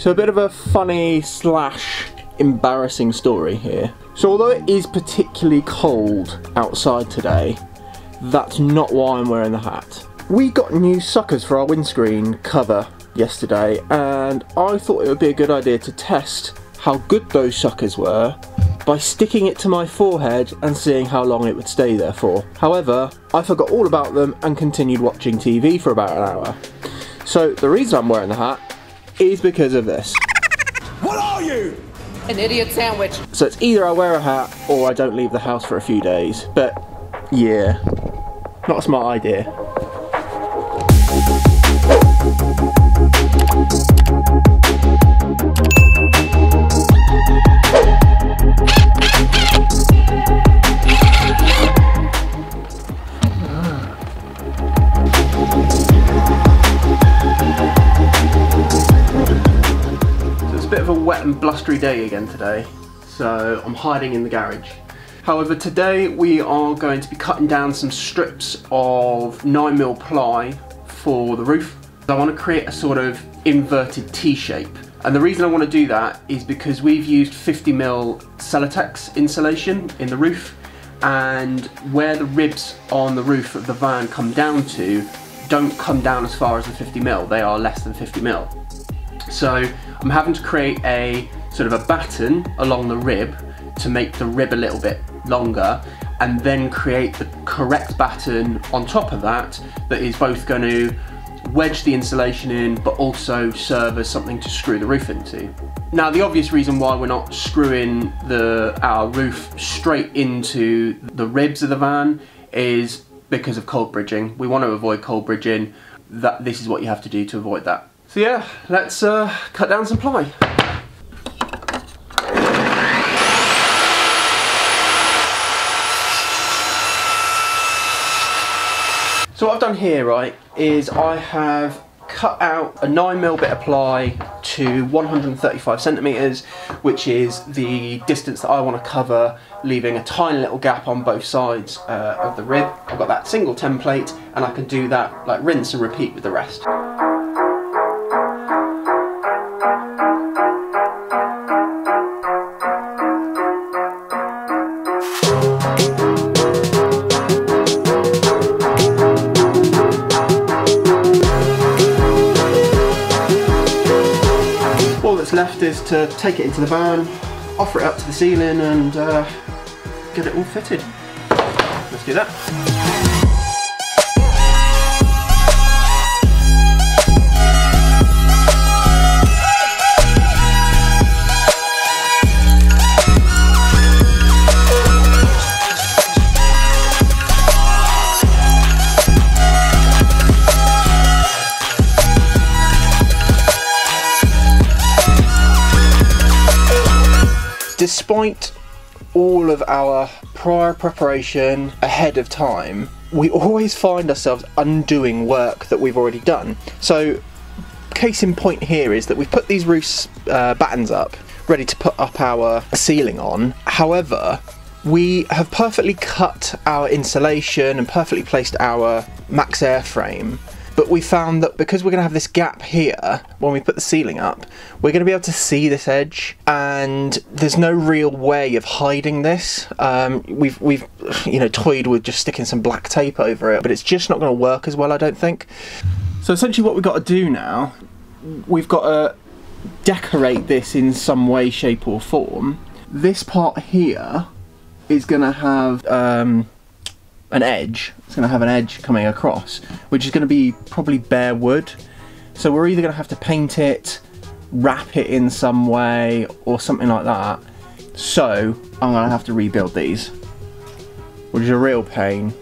So a bit of a funny slash embarrassing story here. So although it is particularly cold outside today, that's not why I'm wearing the hat. We got new suckers for our windscreen cover yesterday and I thought it would be a good idea to test how good those suckers were by sticking it to my forehead and seeing how long it would stay there for. However, I forgot all about them and continued watching TV for about an hour. So the reason I'm wearing the hat is because of this. What are you? An idiot sandwich. So it's either I wear a hat or I don't leave the house for a few days. But yeah, not a smart idea. Wet and blustery day again today, so I'm hiding in the garage. However, today we are going to be cutting down some strips of 9mm ply for the roof. I want to create a sort of inverted T shape. And the reason I want to do that is because we've used 50mm Celotex insulation in the roof and where the ribs on the roof of the van come down to don't come down as far as the 50mm, they are less than 50mm. So I'm having to create a sort of a batten along the rib to make the rib a little bit longer and then create the correct batten on top of that that is both going to wedge the insulation in but also serve as something to screw the roof into. Now the obvious reason why we're not screwing the our roof straight into the ribs of the van is because of cold bridging. We want to avoid cold bridging. That this is what you have to do to avoid that. So yeah, let's uh, cut down some ply. So what I've done here, right, is I have cut out a 9mm bit of ply to 135 centimetres, which is the distance that I want to cover, leaving a tiny little gap on both sides uh, of the rib. I've got that single template, and I can do that, like rinse and repeat with the rest. Is to take it into the van, offer it up to the ceiling and uh, get it all fitted. Let's do that. Despite all of our prior preparation ahead of time, we always find ourselves undoing work that we've already done. So, case in point here is that we've put these roof uh, battens up, ready to put up our ceiling on. However, we have perfectly cut our insulation and perfectly placed our MaxxAir frame but we found that because we're going to have this gap here when we put the ceiling up, we're going to be able to see this edge, and there's no real way of hiding this. Um, we've we've you know toyed with just sticking some black tape over it, but it's just not going to work as well, I don't think. So essentially, what we've got to do now, we've got to decorate this in some way, shape, or form. This part here is going to have. Um, an edge. It's going to have an edge coming across, which is going to be probably bare wood. So we're either going to have to paint it, wrap it in some way, or something like that. So I'm going to have to rebuild these, which is a real pain.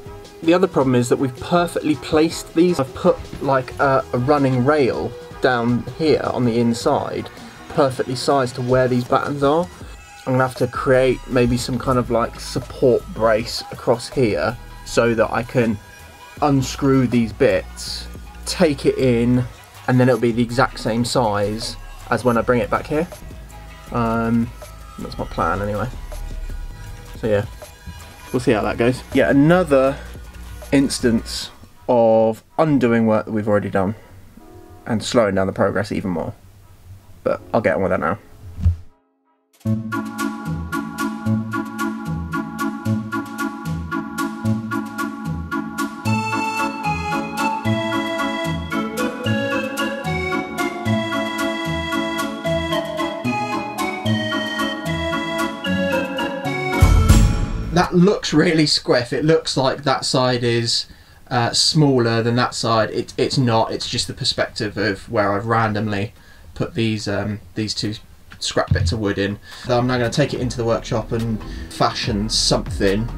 The other problem is that we've perfectly placed these. I've put like a, a running rail down here on the inside, perfectly sized to where these battens are. I'm gonna have to create maybe some kind of like support brace across here so that I can unscrew these bits, take it in, and then it'll be the exact same size as when I bring it back here. Um, that's my plan anyway. So yeah, we'll see how that goes. Yeah, another instance of undoing work that we've already done and slowing down the progress even more. but I'll get on with that now. Looks really squiff. It looks like that side is uh, smaller than that side. It, it's not. It's just the perspective of where I've randomly put these um, these two scrap bits of wood in. So I'm now going to take it into the workshop and fashion something.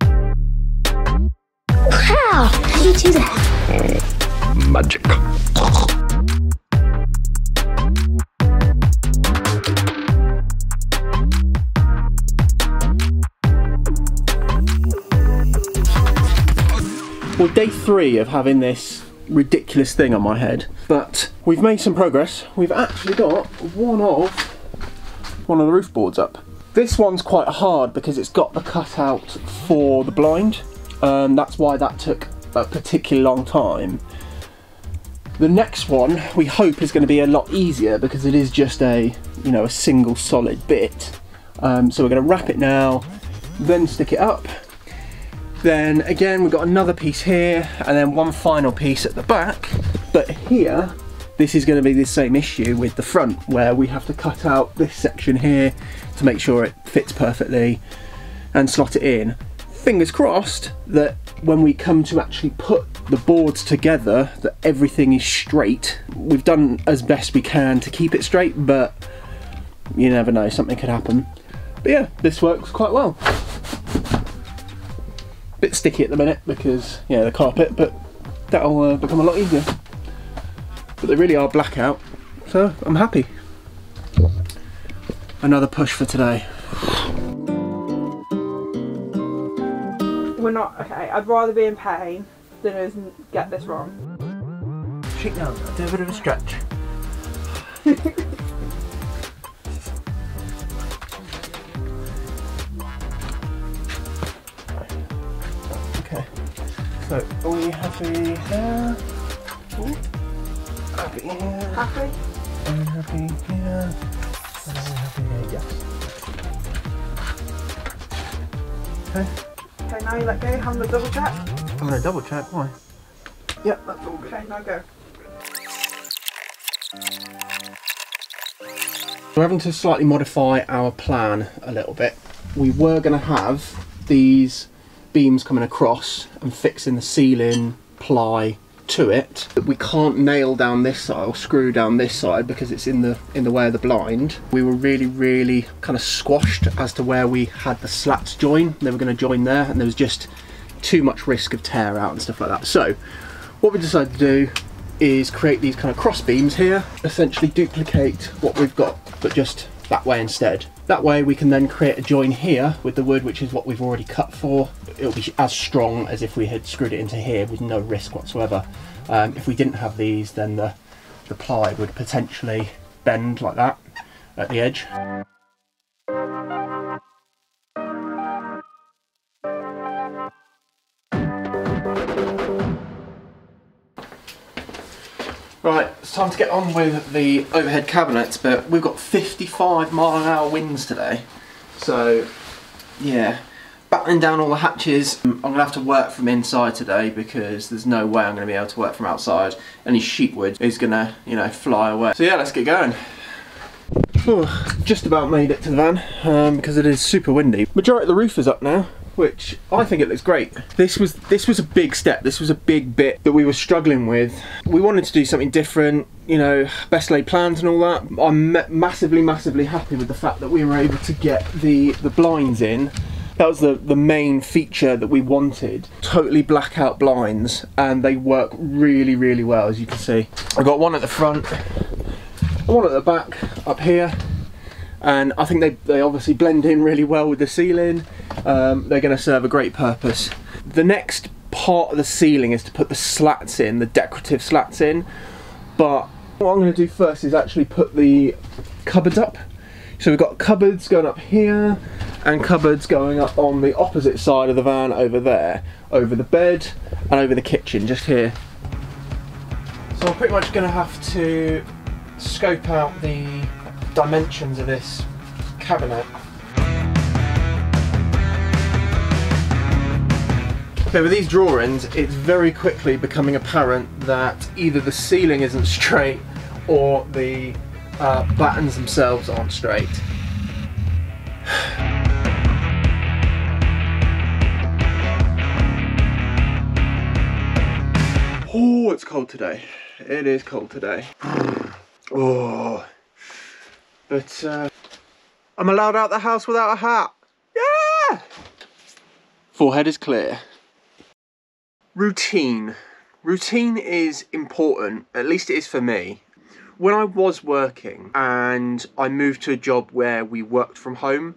Wow, how do you do that? Magic. Well, day three of having this ridiculous thing on my head, but we've made some progress. We've actually got one of one of the roof boards up. This one's quite hard because it's got the cutout for the blind. and that's why that took a particularly long time. The next one we hope is going to be a lot easier because it is just a you know a single solid bit. Um, so we're going to wrap it now, then stick it up, then again, we've got another piece here and then one final piece at the back. But here, this is going to be the same issue with the front where we have to cut out this section here to make sure it fits perfectly and slot it in. Fingers crossed that when we come to actually put the boards together that everything is straight. We've done as best we can to keep it straight, but you never know, something could happen. But yeah, this works quite well bit sticky at the minute because yeah the carpet but that'll uh, become a lot easier but they really are blackout so I'm happy another push for today We're not okay. I'd rather be in pain than get this wrong. shake down do a bit of a stretch so are we happy here Ooh. happy here Happy? Are we happy here? And are we happy here? Yes. Okay. Okay, now you let go. Have a double check. I'm gonna double check. Why? Yep, that's all good. Okay, now go. We're having to slightly modify our plan a little bit. We were going to have these beams coming across and fixing the ceiling ply to it. We can't nail down this side or screw down this side because it's in the in the way of the blind. We were really really kind of squashed as to where we had the slats join. They were going to join there and there was just too much risk of tear out and stuff like that. So what we decided to do is create these kind of cross beams here, essentially duplicate what we've got, but just that way instead. That way we can then create a join here with the wood, which is what we've already cut for. It'll be as strong as if we had screwed it into here with no risk whatsoever. Um, if we didn't have these, then the, the ply would potentially bend like that at the edge. Right, it's time to get on with the overhead cabinets, but we've got 55 mile an hour winds today. So, yeah, battling down all the hatches. I'm going to have to work from inside today because there's no way I'm going to be able to work from outside. Any sheet wood is going to, you know, fly away. So yeah, let's get going. Just about made it to the van um, because it is super windy. Majority of the roof is up now, which I think it looks great. This was this was a big step. This was a big bit that we were struggling with. We wanted to do something different, you know, best laid plans and all that. I'm massively, massively happy with the fact that we were able to get the the blinds in. That was the, the main feature that we wanted. Totally blackout blinds, and they work really, really well, as you can see. I've got one at the front, one at the back up here and I think they, they obviously blend in really well with the ceiling um, they're going to serve a great purpose. The next part of the ceiling is to put the slats in the decorative slats in. But what I'm going to do first is actually put the cupboards up. So we've got cupboards going up here and cupboards going up on the opposite side of the van over there over the bed and over the kitchen just here. So I'm pretty much going to have to scope out the dimensions of this cabinet. Okay, with these drawings, it's very quickly becoming apparent that either the ceiling isn't straight or the uh, battens themselves aren't straight. Oh, it's cold today. It is cold today. Oh, but uh, I'm allowed out the house without a hat. Yeah! Forehead is clear. Routine. Routine is important, at least it is for me. When I was working and I moved to a job where we worked from home,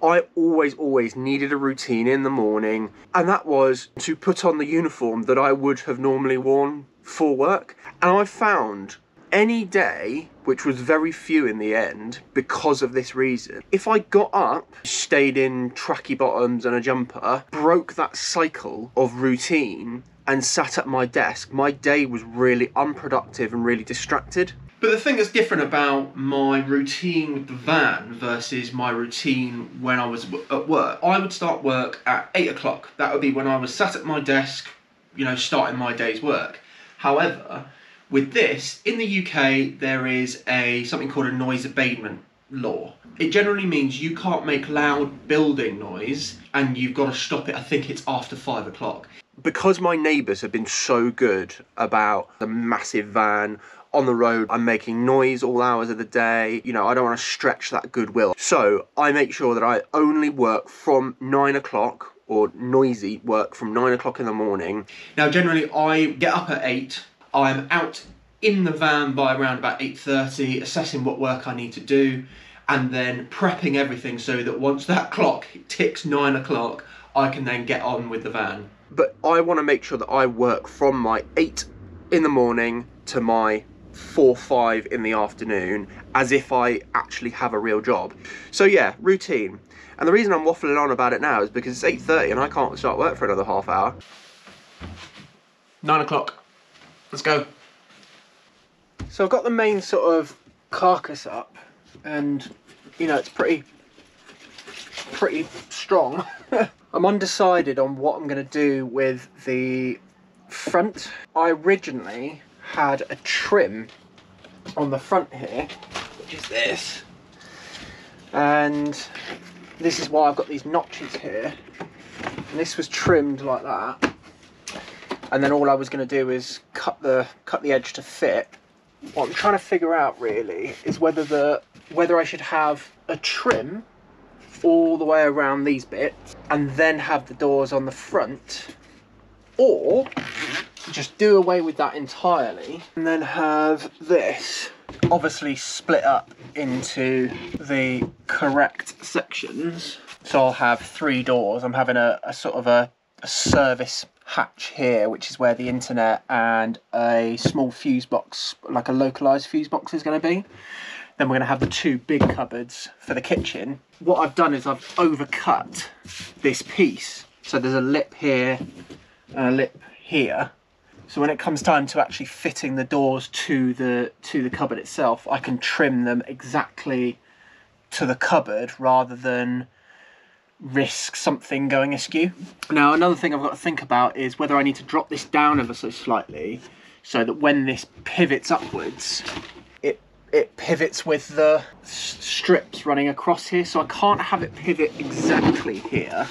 I always, always needed a routine in the morning, and that was to put on the uniform that I would have normally worn for work. And I found any day, which was very few in the end, because of this reason, if I got up, stayed in tracky bottoms and a jumper, broke that cycle of routine, and sat at my desk, my day was really unproductive and really distracted. But the thing that's different about my routine with the van versus my routine when I was at work, I would start work at eight o'clock. That would be when I was sat at my desk, you know, starting my day's work. However, with this, in the UK, there is a something called a noise abatement law. It generally means you can't make loud building noise and you've got to stop it. I think it's after five o'clock. Because my neighbours have been so good about the massive van on the road, I'm making noise all hours of the day. You know, I don't want to stretch that goodwill. So I make sure that I only work from nine o'clock or noisy work from nine o'clock in the morning. Now, generally, I get up at eight. I'm out in the van by around about 8.30 assessing what work i need to do and then prepping everything so that once that clock ticks 9 o'clock i can then get on with the van. But i want to make sure that i work from my 8 in the morning to my 4 5 in the afternoon as if i actually have a real job. So yeah routine. And the reason i'm waffling on about it now is because it's 8.30 and i can't start work for another half hour. 9 o'clock let's go so I've got the main sort of carcass up and you know it's pretty pretty strong. I'm undecided on what I'm going to do with the front. I originally had a trim on the front here, which is this. And this is why I've got these notches here. And this was trimmed like that. And then all I was going to do is cut the cut the edge to fit. What I'm trying to figure out really is whether the whether I should have a trim all the way around these bits and then have the doors on the front or just do away with that entirely and then have this obviously split up into the correct sections. So I'll have three doors. I'm having a, a sort of a, a service hatch here, which is where the internet and a small fuse box, like a localized fuse box, is going to be. Then we're going to have the two big cupboards for the kitchen. What I've done is I've overcut this piece. So there's a lip here and a lip here. So when it comes time to actually fitting the doors to the to the cupboard itself, I can trim them exactly to the cupboard rather than risk something going askew. Now, another thing I've got to think about is whether I need to drop this down ever so slightly so that when this pivots upwards, it it pivots with the strips running across here. So I can't have it pivot exactly here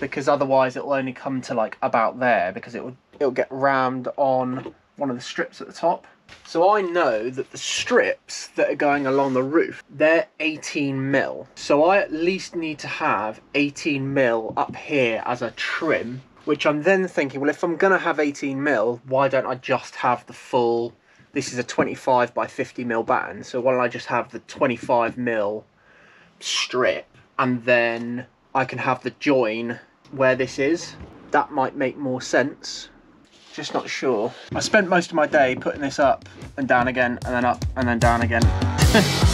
because otherwise it will only come to like about there because it would it'll get rammed on one of the strips at the top. So I know that the strips that are going along the roof, they're 18 mil. So I at least need to have 18 mil up here as a trim, which I'm then thinking, well, if I'm gonna have 18 mil, why don't I just have the full, this is a 25 by 50 mil batten, so why don't I just have the 25 mil strip and then I can have the join where this is. That might make more sense just not sure. I spent most of my day putting this up and down again and then up and then down again.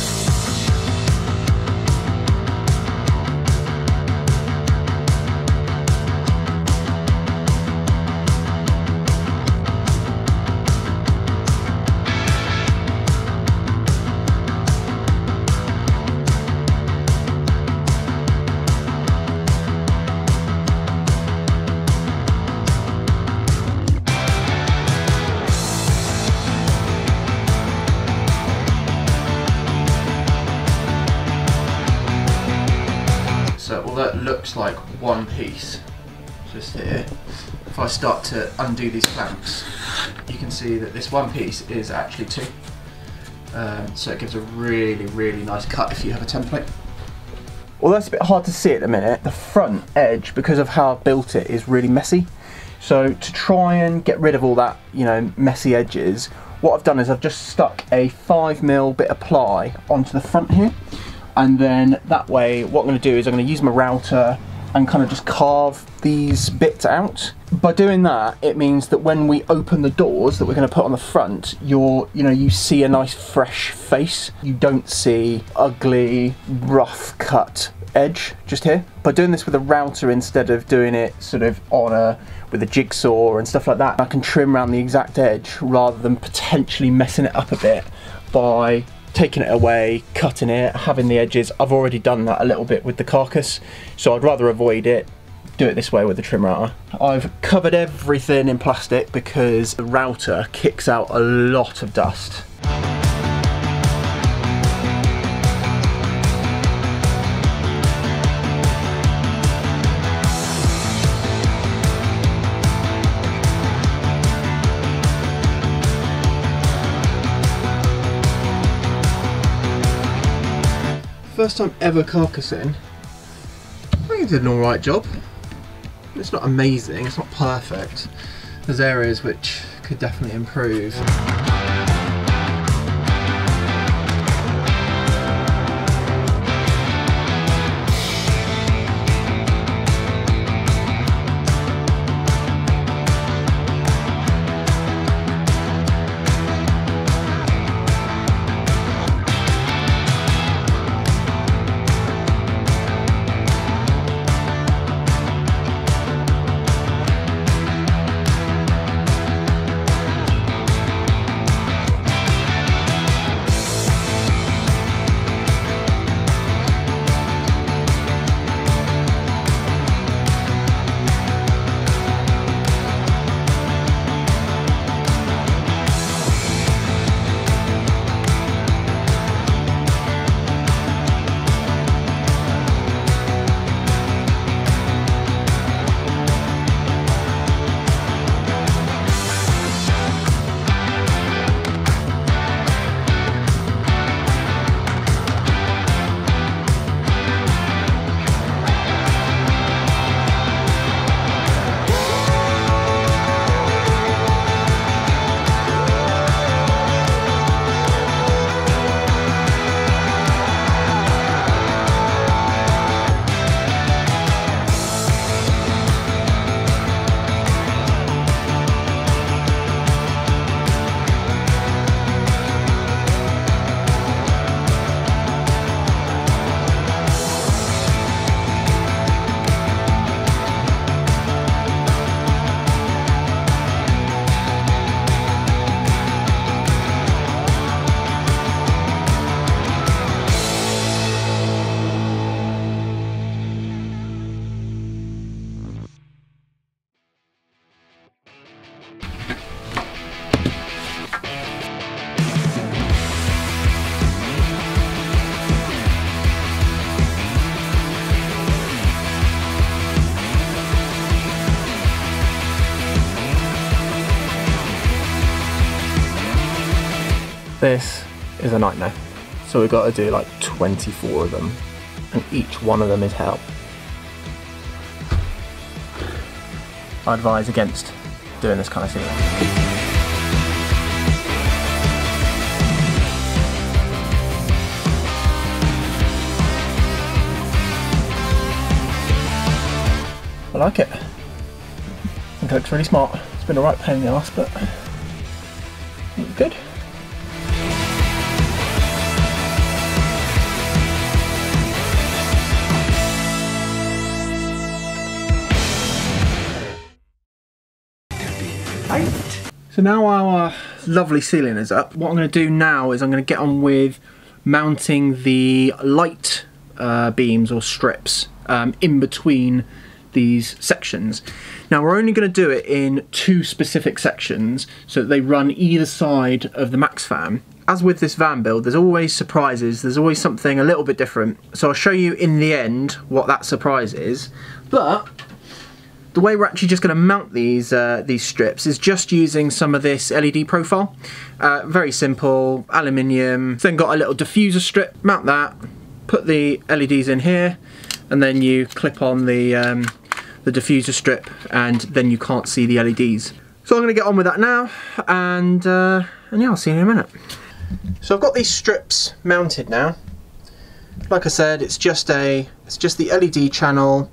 looks like one piece, just here. If I start to undo these clamps, you can see that this one piece is actually two. Um, so it gives a really, really nice cut if you have a template. Although it's a bit hard to see at the minute, the front edge, because of how I've built it, is really messy. So to try and get rid of all that, you know, messy edges, what I've done is I've just stuck a 5mm bit of ply onto the front here. And then that way, what I'm going to do is I'm going to use my router and kind of just carve these bits out. By doing that, it means that when we open the doors that we're going to put on the front, you're, you know, you see a nice fresh face. You don't see ugly, rough cut edge just here. By doing this with a router instead of doing it sort of on a with a jigsaw and stuff like that, I can trim around the exact edge rather than potentially messing it up a bit by taking it away, cutting it, having the edges. I've already done that a little bit with the carcass, so I'd rather avoid it. Do it this way with the trim router. I've covered everything in plastic because the router kicks out a lot of dust. First time ever carcassing. I think he did an alright job. It's not amazing, it's not perfect. There's areas which could definitely improve. This is a nightmare. So we've got to do like 24 of them, and each one of them is hell. I advise against doing this kind of thing. I like it. I think it looks really smart. It's been a right pain in the ass, but good. So now our lovely ceiling is up, what I'm going to do now is I'm going to get on with mounting the light uh, beams or strips um, in between these sections. Now we're only going to do it in two specific sections so that they run either side of the MaxxFan as with this van build, there's always surprises. There's always something a little bit different. So I'll show you in the end what that surprise is. But the way we're actually just going to mount these uh, these strips is just using some of this LED profile. Uh, very simple, aluminium. Then got a little diffuser strip. Mount that. Put the LEDs in here, and then you clip on the um, the diffuser strip, and then you can't see the LEDs. So I'm going to get on with that now, and uh, and yeah, I'll see you in a minute. So I've got these strips mounted now. Like I said, it's just a it's just the LED channel,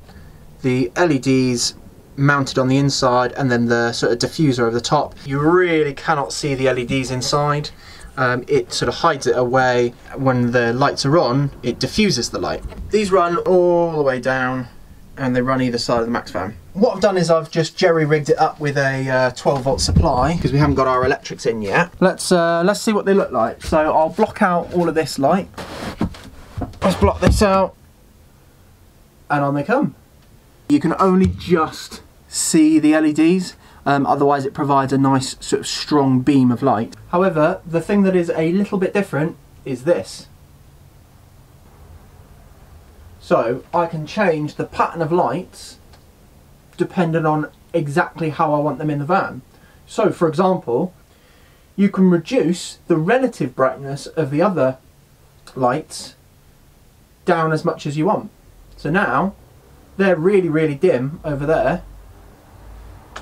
the LEDs mounted on the inside, and then the sort of diffuser over the top. You really cannot see the LEDs inside. Um, it sort of hides it away. When the lights are on, it diffuses the light. These run all the way down and they run either side of the MaxxFan. What I've done is I've just jerry rigged it up with a uh, 12 volt supply because we haven't got our electrics in yet. Let's uh, let's see what they look like. So I'll block out all of this light. Let's block this out, and on they come. You can only just see the LEDs. Um, otherwise it provides a nice sort of strong beam of light. However, the thing that is a little bit different is this. So I can change the pattern of lights depending on exactly how I want them in the van. So for example, you can reduce the relative brightness of the other lights down as much as you want. So now they're really, really dim over there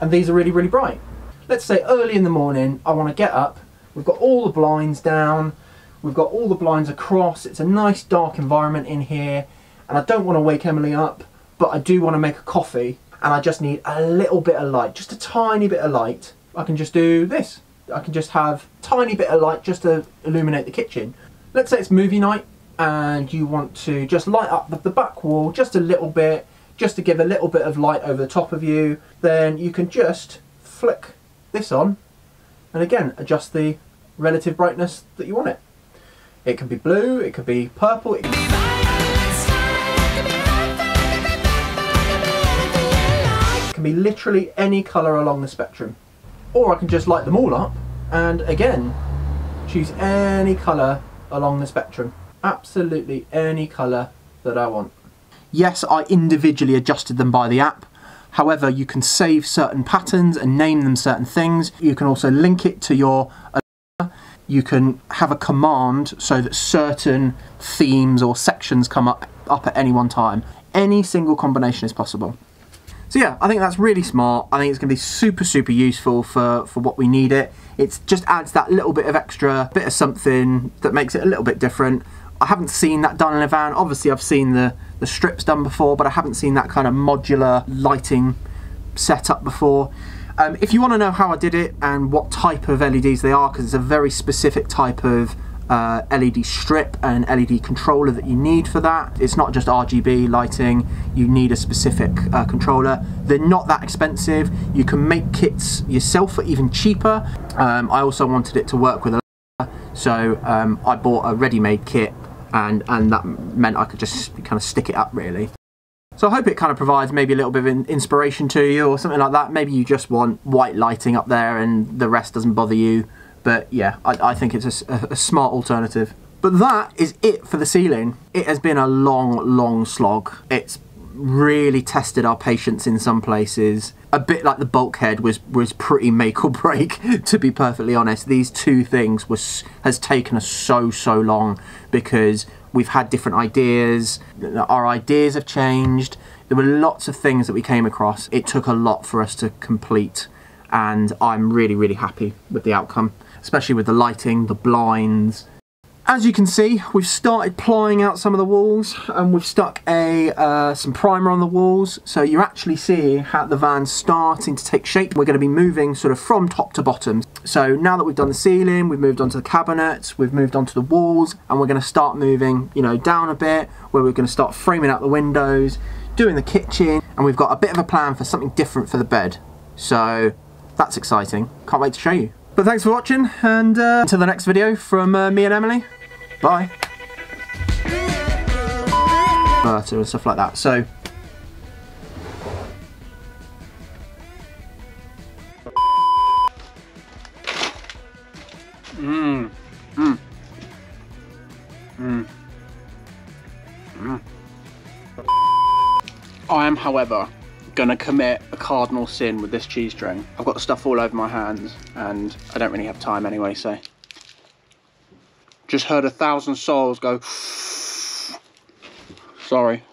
and these are really, really bright. Let's say early in the morning, I want to get up, we've got all the blinds down, we've got all the blinds across, it's a nice dark environment in here, and I don't want to wake Emily up, but I do want to make a coffee, and I just need a little bit of light, just a tiny bit of light. I can just do this. I can just have tiny bit of light just to illuminate the kitchen. Let's say it's movie night, and you want to just light up the back wall just a little bit, just to give a little bit of light over the top of you, then you can just flick this on and again adjust the relative brightness that you want it. It can be blue, it could be purple, it can be It can be literally any colour along the spectrum. Or I can just light them all up and again choose any colour along the spectrum. Absolutely any colour that I want. Yes, I individually adjusted them by the app. However, you can save certain patterns and name them certain things. You can also link it to your you can have a command so that certain themes or sections come up, up at any one time. Any single combination is possible. So yeah, I think that's really smart. I think it's going to be super, super useful for, for what we need it. It just adds that little bit of extra, bit of something that makes it a little bit different. I haven't seen that done in a van. Obviously, I've seen the, the strips done before, but I haven't seen that kind of modular lighting setup before. Um, if you want to know how I did it and what type of LEDs they are, because it's a very specific type of uh, LED strip and LED controller that you need for that. It's not just RGB lighting, you need a specific uh, controller. They're not that expensive. You can make kits yourself for even cheaper. Um, I also wanted it to work with a so um, I bought a ready-made kit and, and that meant I could just kind of stick it up really. So I hope it kind of provides maybe a little bit of inspiration to you or something like that. Maybe you just want white lighting up there and the rest doesn't bother you. But yeah, I, I think it's a, a, smart alternative. But that is it for the ceiling. It has been a long, long slog. It's really tested our patience in some places. A bit like the bulkhead was was pretty make or break, to be perfectly honest. These two things was has taken us so so long because we've had different ideas, our ideas have changed. There were lots of things that we came across. It took a lot for us to complete, and I'm really, really happy with the outcome, especially with the lighting, the blinds, as you can see, we've started plying out some of the walls and we've stuck a uh, some primer on the walls. So you're actually seeing how the van's starting to take shape. We're going to be moving sort of from top to bottom. So now that we've done the ceiling, we've moved on to the cabinets, we've moved on to the walls, and we're going to start moving, you know, down a bit, where we're going to start framing out the windows, doing the kitchen, and we've got a bit of a plan for something different for the bed. So that's exciting. Can't wait to show you. But thanks for watching, and uh, until the next video from uh, me and Emily. Bye. Butter and stuff like that. So. Mmm. Mmm. Mmm. Mmm. I am, however, gonna commit a cardinal sin with this cheese string. I've got stuff all over my hands and I don't really have time anyway, so. Just heard a thousand souls go. Sorry.